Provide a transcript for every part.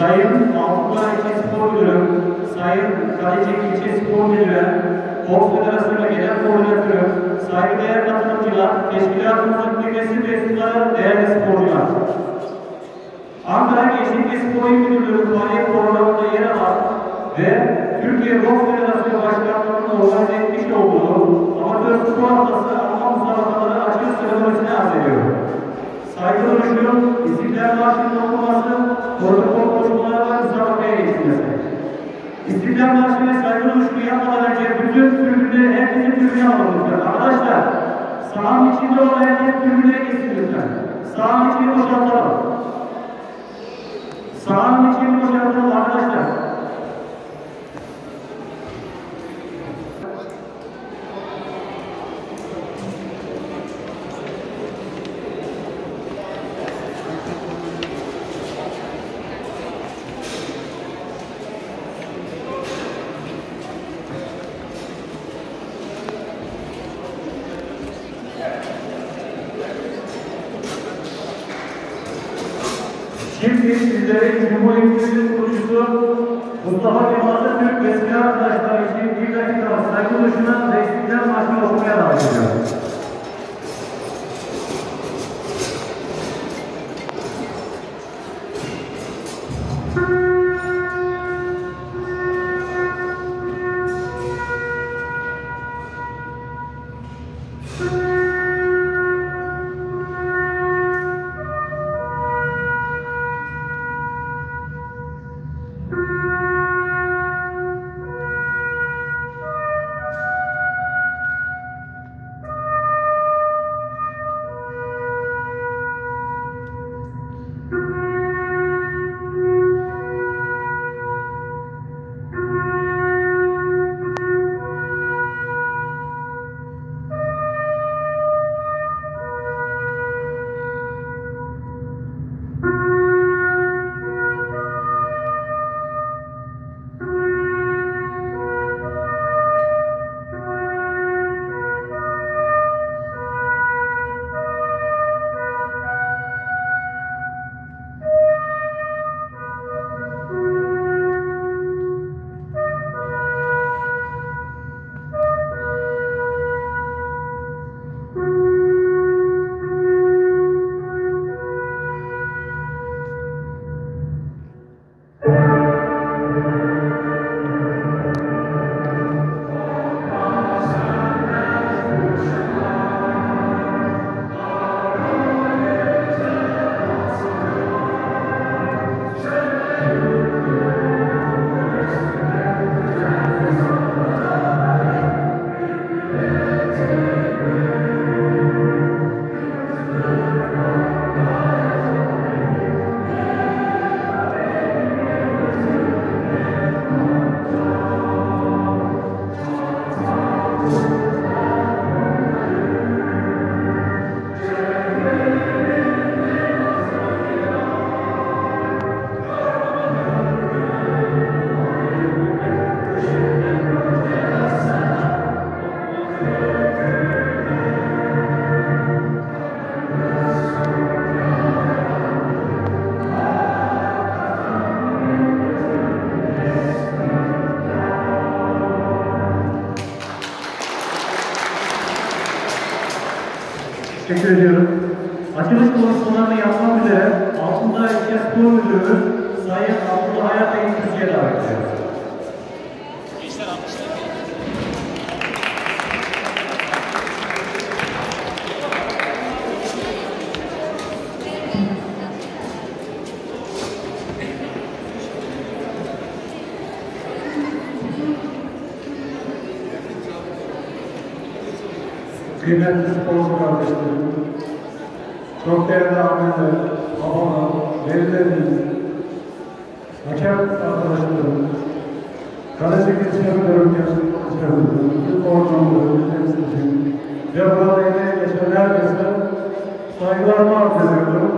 Sayın Altınlar İlçe Spor Müdürü, Sayın Kalecik İlçe Spor Müdürü, Boks Federasyonu Genel Koordinatörü, saygıdeğer katılımcılar, teşkilatımızın kıymetli mensupları, değerli sporcular. Ankara Gençlik ve Spor Müdürlüğü faaliyet programında yer alan ve Türkiye Boks Federasyonu Başkanlığı'nın organize etmiş olduğu Amatör Spor Haftası Alman Müsabakaları açılış seremonisini arz ediyorum. Saygı duruşu, İstiklal Marşı'nın okunması, protokol Marşı ve saygı duruşunu yapmadan önce bütün tribünleri herkesin tribüne alalım. Arkadaşlar, sahanın içinde olan herkes tribünlere geçsin lütfen. Sahanın içini boşaltalım. Sahanın içini boşaltalım arkadaşlar. Şimdi sizlere Cumhuriyetimizin kurucusu Mustafa Kemal Atatürk ve silah arkadaşlar için bir dakika saygı duruşuna ve istiklal marşını okumaya davet ediyorum. Teşekkür ediyorum. Açılış konuşmalarını yapmak üzere Altındağ İlçe Spor Müdürümüz Sayın Abdullah Hayat Türkiye'ye davet ediyoruz. Kıymetli sporcu kardeşlerim, çok değerli abiler, babalar, velilerimiz, hakem arkadaşlarım, kaleci geçen bölümümüzün sporcularımızın temsilcim ve burada yine geçen herkese saygılarımı arz ediyorum.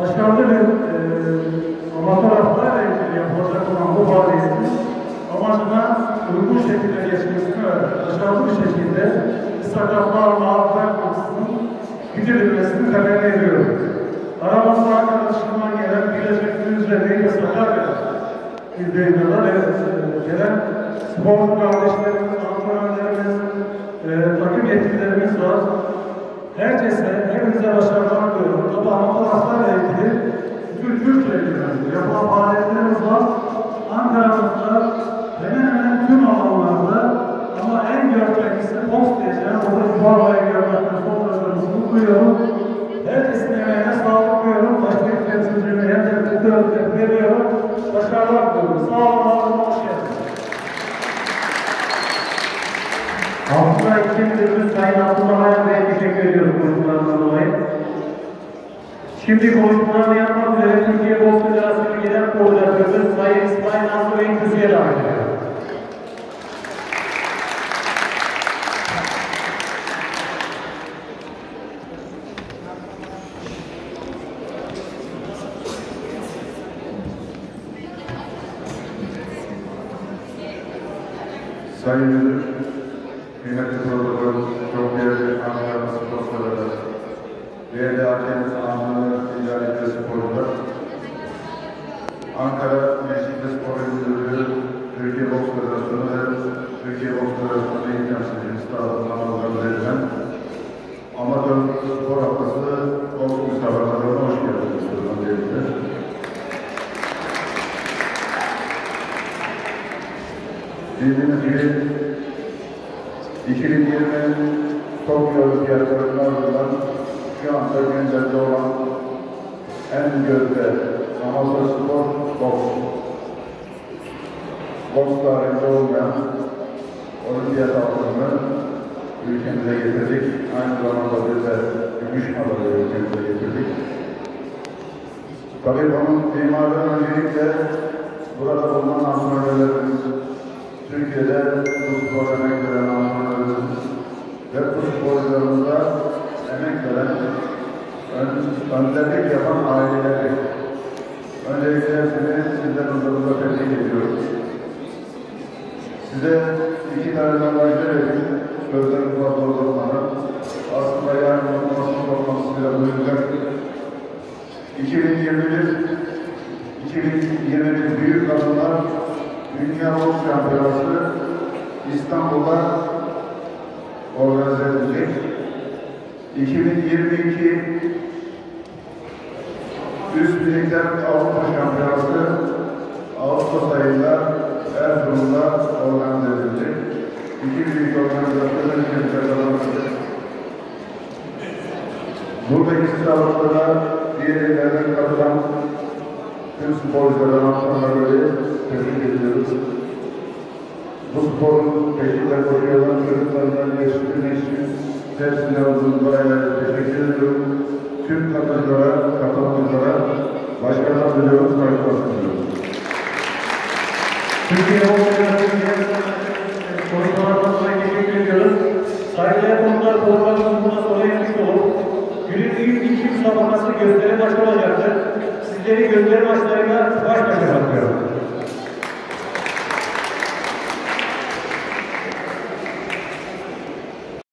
Başarılı bir e, amatör haftalarla ilgili yapılacak olan bu faaliyetin amacına uygun şekilde ve başarılı şekilde sakatlarla bırakmaksızın bitirilmesini temenni ediyorum. Aramızda arkadaşlarıma gelen Bilecik üzere Neyde Sakarya izleyiciler ve gelen sporcu kardeşlerimiz, antrenörlerimiz, e, takım yetkililerimiz var. Herkese, hepinize başarılar diliyorum. Amatör haftalarla ilgili bütün Türkiye ilgili yapılan faaliyetlerimiz var. Ankara'mızda hemen hemen tüm alanlarda ama en post diyeceğim. Burada şu formayı görmekten son derece mutluluk duyuyorum. Herkesin emeğine sağlık duyuyorum. Başka temsilciliğine hem de kutlu veriyorum. Başarılar diliyorum. Sağ olun, olun, hoş geldiniz. Hafıza için Sayın Abdullah Bey'e teşekkür ediyoruz konuşmalarından dolayı. Şimdi konuşmalarını yapmak üzere Türkiye Boks Federasyonu Genel Koordinatörümüz Sayın İsmail Nazlı Bey'in kürsüye davet ediyorum. Sayın Müdür, kıymetli kurulum, çok değerli Spor Salonu, değerli hakemiz, antrenör, ticaret sporcular, Ankara Gençlik Spor Müdürlüğü, Türkiye Boks Federasyonu ve Türkiye Boks Federasyonu İl Temsilcisi tarafından organize edilen Amatör Spor Haftası Boks Müsabakalarına hoş geldiniz. Öncelikle. Bildiğiniz gibi 2020 Tokyo Olimpiyatlarının ardından şu anda gündemde olan en gözde amatör spor boks. Boks tarihinde olmayan olimpiyat altını ülkemize getirdik. Aynı zamanda biz de gümüş madalya ülkemize getirdik. Tabii bunun mimarı öncelikle burada bulunan antrenörlerimiz, Türkiye'de bu spor emek veren antrenörlerimiz ve bu sporcularımıza emek veren, ön, önderlik yapan aileleri. Öncelikle hepsini sizden huzurunda tebrik ediyorum. Size iki tane mesajı vereyim. Sözlerim fazla uzatmadan. Aslında yarın basın toplantısıyla duyulacaktır. 2021 2021 Büyük Kadınlar Dünya Boks Şampiyonası İstanbul'da organize edilecek. 2022 Üst Birlikler Avrupa Şampiyonası Ağustos ayında Erzurum'da organize edilecek. İki büyük organizasyonun kazanılacak. Buradaki sınavlarda diğer illerden katılan tüm sporculara, antrenörleri tebrik ediyoruz. Bu sporun peşinde koşuyorlar çocuklarından yetiştirmek için hepsine uzun parayla teşekkür ediyorum. Tüm katılımcılara, katılımcılara başarılar diliyoruz, başarılar diliyoruz. Türkiye konuşmalarından dolayı teşekkür ediyoruz. Saygıdeğer konular programımız burada sona ermiş olup günün ilk iki müsabakası gösteri olacaktır. Sizleri gösteri maçlarıyla baş başa bırakıyorum.